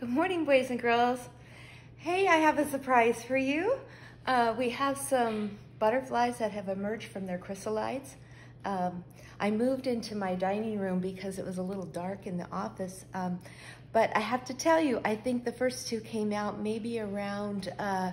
Good morning, boys and girls. Hey, I have a surprise for you. Uh, we have some butterflies that have emerged from their chrysalides. Um, I moved into my dining room because it was a little dark in the office. Um, but I have to tell you, I think the first two came out maybe around uh,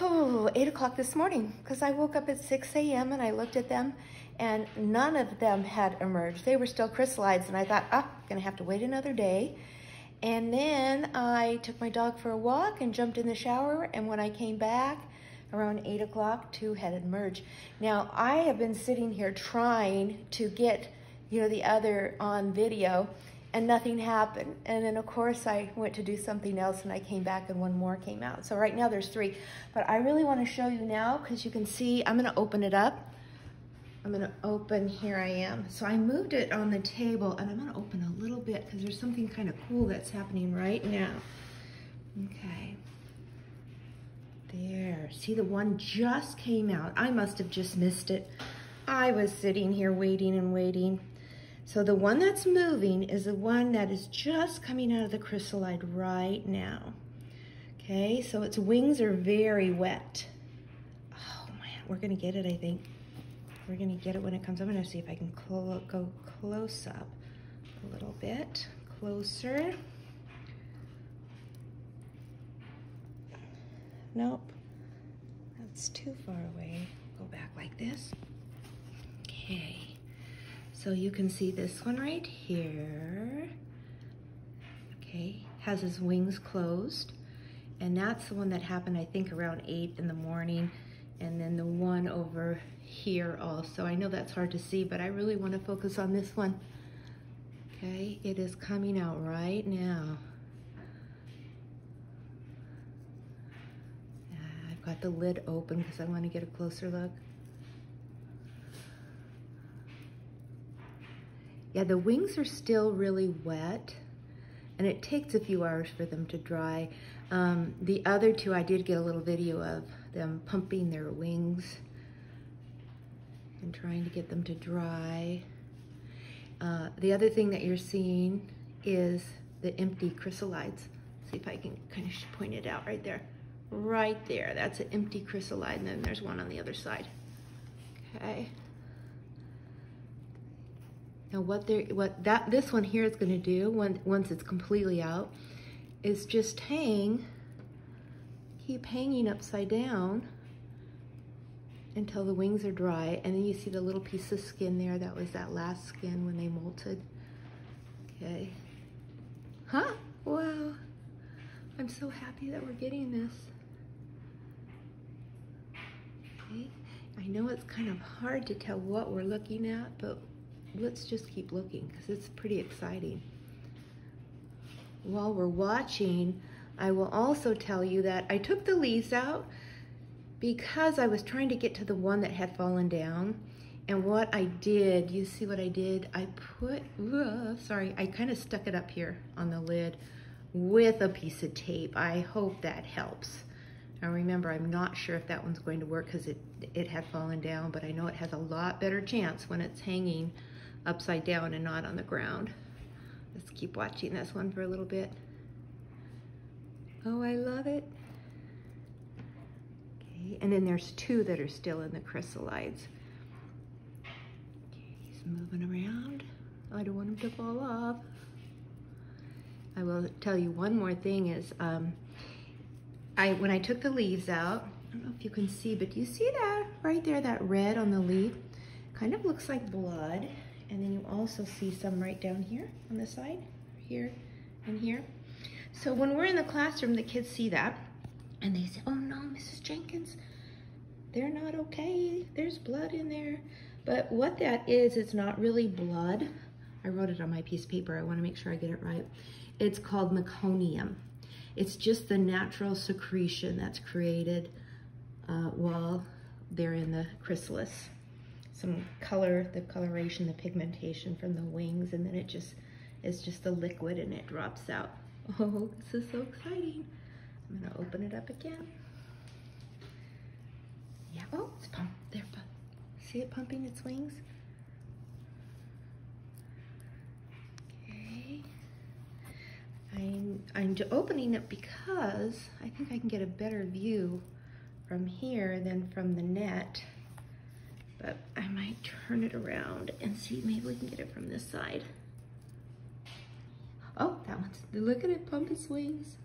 oh, 8 o'clock this morning because I woke up at 6 a.m. and I looked at them and none of them had emerged. They were still chrysalides and I thought, ah, I'm gonna have to wait another day. And then I took my dog for a walk and jumped in the shower. And when I came back around eight o'clock, two had emerged. Now I have been sitting here trying to get, you know, the other on video and nothing happened. And then of course I went to do something else and I came back and one more came out. So right now there's three, but I really wanna show you now because you can see, I'm gonna open it up I'm gonna open, here I am. So I moved it on the table and I'm gonna open a little bit because there's something kind of cool that's happening right now. Okay. There, see the one just came out. I must have just missed it. I was sitting here waiting and waiting. So the one that's moving is the one that is just coming out of the chrysalide right now. Okay, so its wings are very wet. Oh man, we're gonna get it, I think. We're gonna get it when it comes. I'm gonna see if I can clo go close up a little bit closer. Nope, that's too far away. Go back like this. Okay, so you can see this one right here. Okay, has his wings closed. And that's the one that happened, I think, around eight in the morning. And then the one over here also. I know that's hard to see, but I really want to focus on this one. Okay, it is coming out right now. I've got the lid open because I want to get a closer look. Yeah, the wings are still really wet and it takes a few hours for them to dry. Um, the other two, I did get a little video of them pumping their wings trying to get them to dry. Uh, the other thing that you're seeing is the empty chrysalides. See if I can kind of point it out right there. Right there, that's an empty chrysalide, and then there's one on the other side. Okay. Now what they what that this one here is going to do when once it's completely out is just hang, keep hanging upside down until the wings are dry. And then you see the little piece of skin there. That was that last skin when they molted. Okay. Huh? Wow. I'm so happy that we're getting this. Okay. I know it's kind of hard to tell what we're looking at, but let's just keep looking because it's pretty exciting. While we're watching, I will also tell you that I took the leaves out because I was trying to get to the one that had fallen down. And what I did, you see what I did? I put, uh, sorry, I kind of stuck it up here on the lid with a piece of tape. I hope that helps. Now remember, I'm not sure if that one's going to work because it, it had fallen down, but I know it has a lot better chance when it's hanging upside down and not on the ground. Let's keep watching this one for a little bit. Oh, I love it. And then there's two that are still in the chrysalides. Okay, he's moving around. I don't want him to fall off. I will tell you one more thing is, um, I when I took the leaves out, I don't know if you can see, but do you see that right there, that red on the leaf? Kind of looks like blood. And then you also see some right down here on the side, here and here. So when we're in the classroom, the kids see that and they say, oh no, Mrs. Jenkins, they're not okay. There's blood in there. But what that is, it's not really blood. I wrote it on my piece of paper. I wanna make sure I get it right. It's called meconium. It's just the natural secretion that's created uh, while they're in the chrysalis some color, the coloration, the pigmentation from the wings, and then it just is just the liquid and it drops out. Oh, this is so exciting. I'm gonna open it up again. Yeah, oh, it's pump, there, pump. See it pumping its wings? Okay. I I'm opening it because I think I can get a better view from here than from the net. But I might turn it around and see, maybe we can get it from this side. Oh, that one's, look at it pump its wings.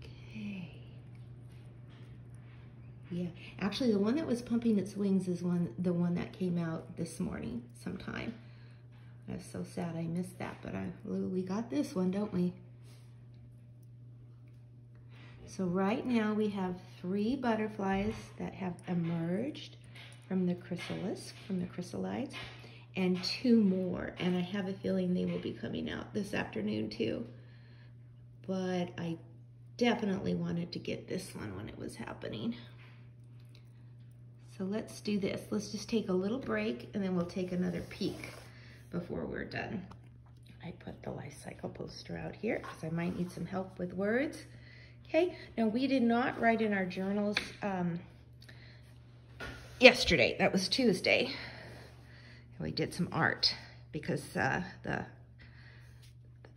Okay. Yeah, actually the one that was pumping its wings is one the one that came out this morning sometime. I was so sad I missed that, but I, we got this one, don't we? So right now we have three butterflies that have emerged from the chrysalis, from the chrysalides, and two more. And I have a feeling they will be coming out this afternoon too. But I definitely wanted to get this one when it was happening. So let's do this. Let's just take a little break and then we'll take another peek before we're done. I put the life cycle poster out here because I might need some help with words. Okay, now we did not write in our journals um, yesterday. That was Tuesday. We did some art because uh, the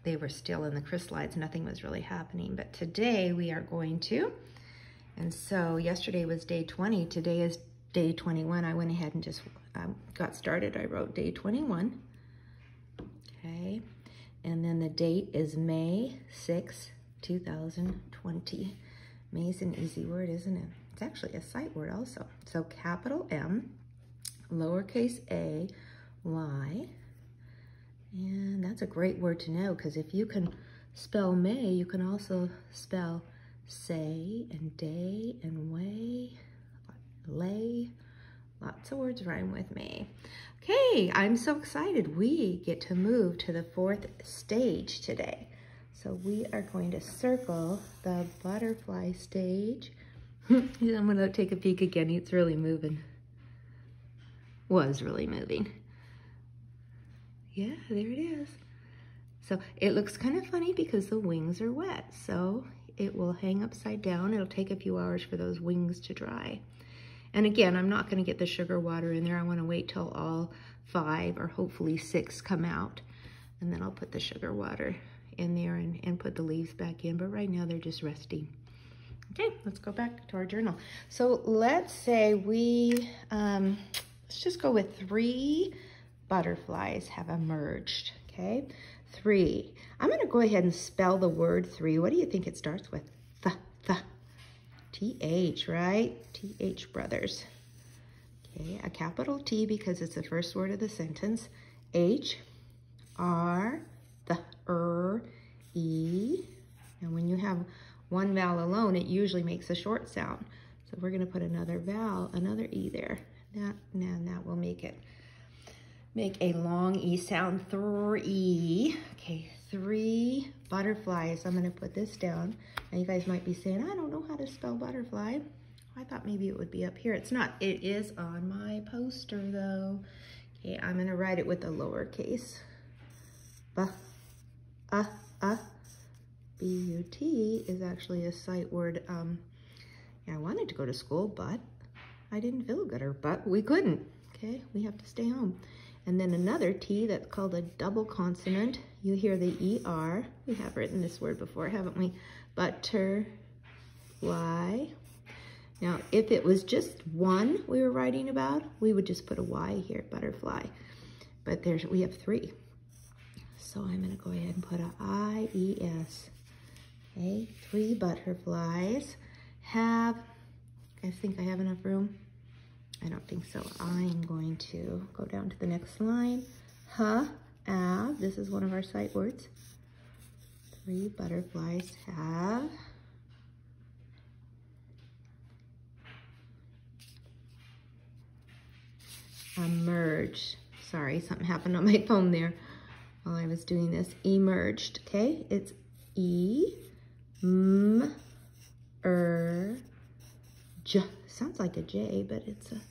they were still in the chrysalides. Nothing was really happening. But today we are going to. And so yesterday was day 20. Today is day 21. I went ahead and just um, got started. I wrote day 21. Okay. And then the date is May 6, 2020. May's an easy word, isn't it? It's actually a sight word also. So capital M, lowercase a, y. And that's a great word to know because if you can spell May, you can also spell say and day and way, lay. Lots of words rhyme with me. Okay, I'm so excited. We get to move to the fourth stage today. So we are going to circle the butterfly stage. I'm gonna take a peek again. It's really moving. Was really moving. Yeah, there it is. So it looks kind of funny because the wings are wet. So it will hang upside down. It'll take a few hours for those wings to dry. And again, I'm not gonna get the sugar water in there. I wanna wait till all five or hopefully six come out. And then I'll put the sugar water in there and, and put the leaves back in. But right now they're just resting. Okay, let's go back to our journal. So let's say we, um, let's just go with three butterflies have emerged, okay? Three. I'm gonna go ahead and spell the word three. What do you think it starts with? Th, th. T-H, right? T-H brothers. Okay, a capital T because it's the first word of the sentence. H, R, the, er, E. And when you have one vowel alone, it usually makes a short sound. So we're gonna put another vowel, another E there. That, and that will make it, make a long E sound, three. Okay, three butterflies. I'm gonna put this down. Now you guys might be saying, I don't know how to spell butterfly. I thought maybe it would be up here. It's not. It is on my poster though. Okay, I'm gonna write it with a lowercase. B, uh, uh. B-U-T is actually a sight word. Um, yeah, I wanted to go to school, but I didn't feel good, or but we couldn't. Okay, we have to stay home. And then another T that's called a double consonant. You hear the ER. We have written this word before, haven't we? Butterfly. Now, if it was just one we were writing about, we would just put a Y here, butterfly. But there's we have three. So I'm gonna go ahead and put a I-E-S. Okay, three butterflies have, I think I have enough room. I don't think so. I'm going to go down to the next line. Huh, av, this is one of our sight words. Three butterflies have emerged. Sorry, something happened on my phone there while I was doing this. Emerged, okay? It's E, M, Er, J. Sounds like a J, but it's a,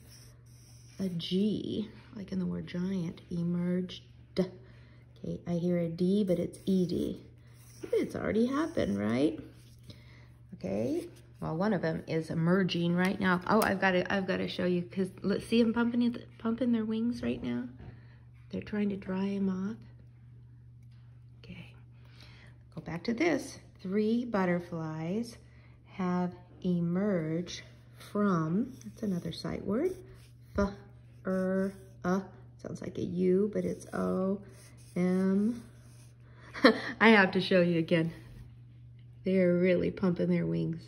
a G, like in the word giant. Emerged. Okay, I hear a D, but it's ED. It's already happened, right? Okay, well, one of them is emerging right now. Oh, I've got to, I've got to show you because let's see them pumping, pumping their wings right now. They're trying to dry them off. Okay, go back to this. Three butterflies have emerged from, that's another sight word, er, uh, sounds like a U, but it's O, M. I have to show you again. They're really pumping their wings.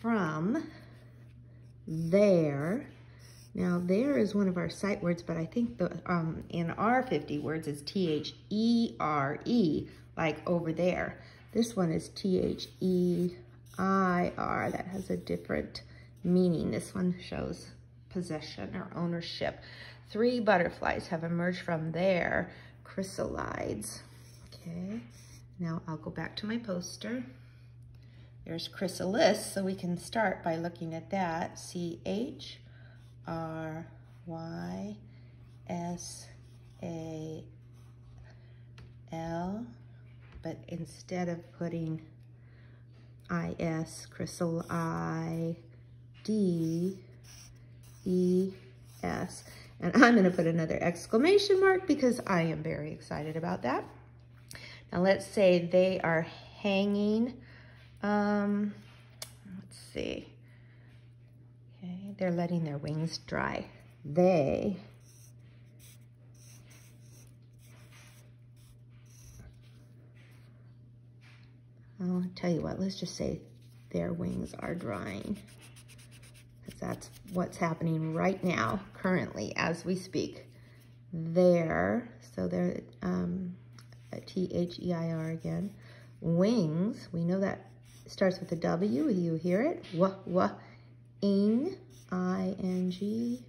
From there, now there is one of our sight words, but I think the um, in our 50 words is T-H-E-R-E, -E, like over there. This one is T-H-E-I-R, that has a different meaning. This one shows possession or ownership. Three butterflies have emerged from their chrysalides. Okay, now I'll go back to my poster. There's chrysalis, so we can start by looking at that. C-H R Y S A L, but instead of putting I S, crystal I D E S. And I'm going to put another exclamation mark because I am very excited about that. Now let's say they are hanging, um, let's see, Okay, they're letting their wings dry. They I'll tell you what, let's just say their wings are drying. That's what's happening right now, currently, as we speak. There, so they're um, T-H-E-I-R again. Wings, we know that starts with a W, you hear it. Wah, wah, ing. I-N-G.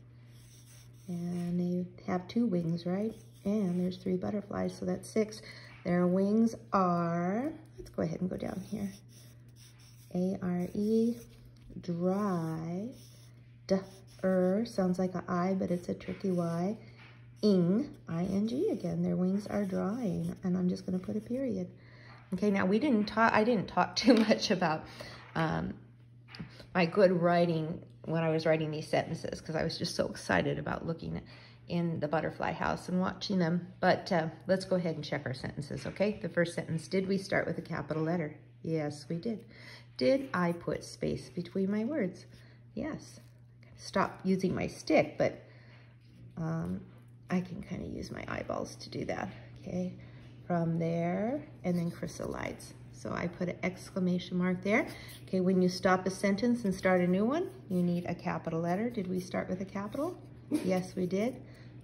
And they have two wings, right? And there's three butterflies, so that's six. Their wings are, let's go ahead and go down here. A-R-E, dry, d-er, sounds like an I, but it's a tricky Y. Ing, I-N-G again, their wings are drying, and I'm just gonna put a period. Okay, now we didn't talk, I didn't talk too much about um, my good writing when I was writing these sentences because I was just so excited about looking in the butterfly house and watching them. But uh, let's go ahead and check our sentences, okay? The first sentence, did we start with a capital letter? Yes, we did. Did I put space between my words? Yes. Stop using my stick, but um, I can kind of use my eyeballs to do that, okay? From there, and then chrysalides. So I put an exclamation mark there. Okay, when you stop a sentence and start a new one, you need a capital letter. Did we start with a capital? Yes, we did.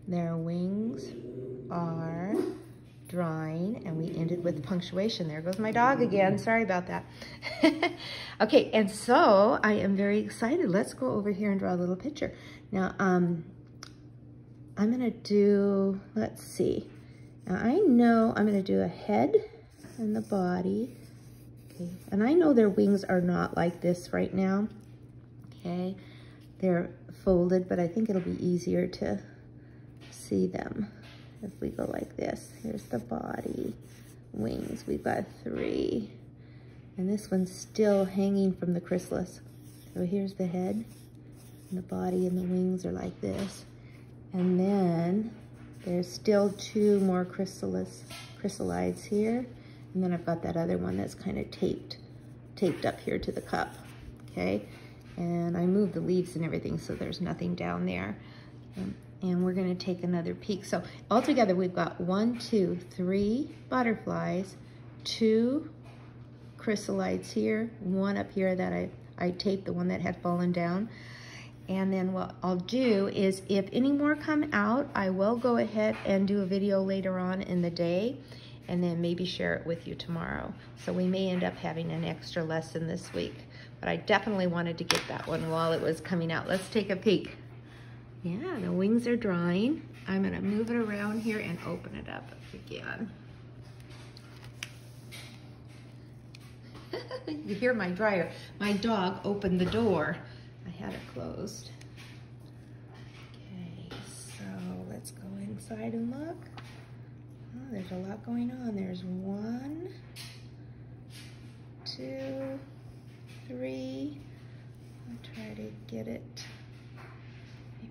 Their wings are drying, and we ended with punctuation. There goes my dog again. Sorry about that. okay, and so I am very excited. Let's go over here and draw a little picture. Now, um, I'm going to do, let's see. Now, I know I'm going to do a head and the body Okay, and I know their wings are not like this right now. Okay, they're folded, but I think it'll be easier to see them if we go like this. Here's the body, wings, we've got three. And this one's still hanging from the chrysalis. So here's the head, and the body and the wings are like this. And then there's still two more chrysalis, chrysalides here. And then I've got that other one that's kind of taped, taped up here to the cup, okay? And I moved the leaves and everything so there's nothing down there. Um, and we're gonna take another peek. So altogether we've got one, two, three butterflies, two chrysalides here, one up here that I, I taped, the one that had fallen down. And then what I'll do is if any more come out, I will go ahead and do a video later on in the day and then maybe share it with you tomorrow. So we may end up having an extra lesson this week, but I definitely wanted to get that one while it was coming out. Let's take a peek. Yeah, the wings are drying. I'm gonna move it around here and open it up again. you hear my dryer. My dog opened the door. I had it closed. Okay, so let's go inside and look oh, there's a lot going on. There's one, two, three. I'll try to get it.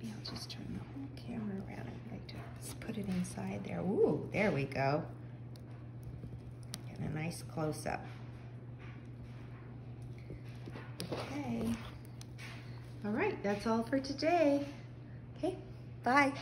Maybe I'll just turn the whole camera around. I'd like put it inside there. Ooh, there we go. Get a nice close-up. Okay. All right, that's all for today. Okay, bye.